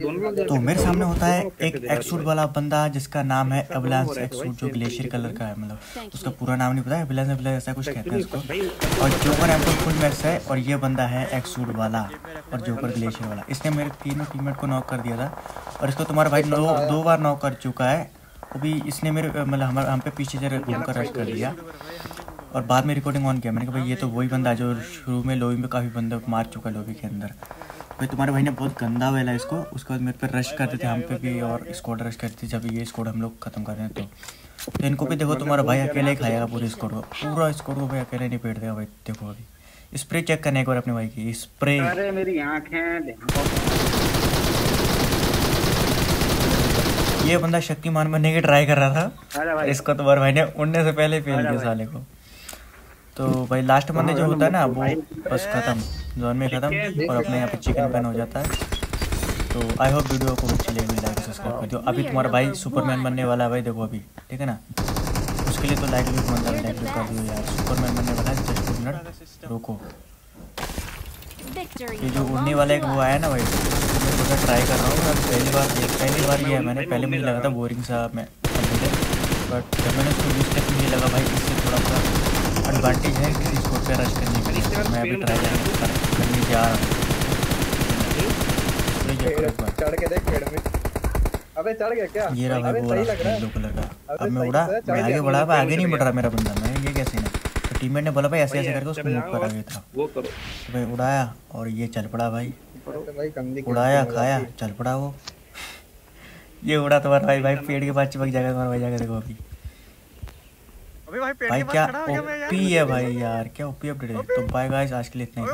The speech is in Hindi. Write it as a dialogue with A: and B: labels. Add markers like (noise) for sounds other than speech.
A: तो मेरे सामने होता है एक एक्सूट वाला बंदा जिसका नाम है एवलांस एक्सूट जो ग्लेशियर कलर का है मतलब उसका पूरा नाम नहीं पता एवलांस एवलांस ऐसा कुछ कहते हैं उसको और जोकर एम्पल फुल मैक्स है और ये बंदा है एक्सूट वाला और जोकर ग्लेशियर वाला। इसने मेरे तीनों टीममेट को नॉक कर दिया था और इसको तुम्हारा भाई दो दो बार नॉक कर चुका है। वो भी इसने मेरे मतलब हमारे हम पे पीछे से घूम कर रश कर दिया। और बाद में रिकॉर्डिंग ऑन किया। मैंने कहा भाई ये तो वही बंदा है जो शुरू में लोबी में काफ़ी बंदा मार चुका है लोबी के अंदर। भाई तुम्हारे भाई ने बहुत गंदा वेला इसको। उसके बाद मेरे पे रश करते थे हम पे भी और स्कोड रश करते थे जब ये स्कोड हम लोग खत्म कर रहे हैं तो तो इनको भी देखो तुम्हारा भाई अकेले ही खाएगा पूरे स्कोड को। पूरा स्कोड को भाई अकेले नहीं पेट देगा भाई देखो अभी। स्प्रे चेक करने एक बार अपने भाई की स्प्रे
B: अरे मेरी आँखें
A: ये बंदा शक्तिमान बनने की ट्राई कर रहा था। इसको तुम्हारे भाई ने उड़ने से पहले फेल किया साले को। तो भाई लास्ट बंदे जो होता है ना वो बस खत्म। जोन में खत्म और अपने यहाँ पे चिकन पैन हो जाता है। तो आई होप वीडियो को अच्छी लगी लाइक सब्सक्राइब कर दो अभी तुम्हारा भाई सुपरमैन बनने वाला है भाई देखो अभी ठीक है ना? उसके लिए तो लाइक भी है लाइक भी कर दो यार। सुपरमैन बनने वाला है जस्ट टू मिनट रोको। ये जो उड़ने वाला एक वो आया ना भाई मैं थोड़ा ट्राई कर रहा हूँ पहली बार पहली बार ये है मैंने पहले मुझे लगा था बोरिंग सा मैं बट जब मैंने उसको यूज़ किया मुझे लगा भाई इससे थोड़ा सा एडवांटेज है किसी स्कोर पे रश करने के लिए। मैं अभी ट्राई करने रहा हूँ चढ़ के देख पेड़ में। अबे चढ़ गया क्या? ये रहा भाई वो येलो कलर का। अब मैं उड़ा मैं आगे बढ़ा मैं आगे नहीं बढ़ रहा मेरा बंदा। मैं ये कैसे ना? तो टीममेट ने बोला भाई ऐसे ऐसे करके उसको मूव कर आगे था वो करो। तो भाई उड़ाया और ये चल पड़ा भाई। उड़ाया खाया चल पड़ा वो। (laughs) ये उड़ा तुम्हारा भाई भाई पेड़ के पास चिपक जाएगा तुम्हारा भाई जाकर देखो अभी। अभी भाई, भाई क्या ओपी है भाई यार क्या ओपी अपडेट है? तो बाय गाइस आज के लिए इतना ही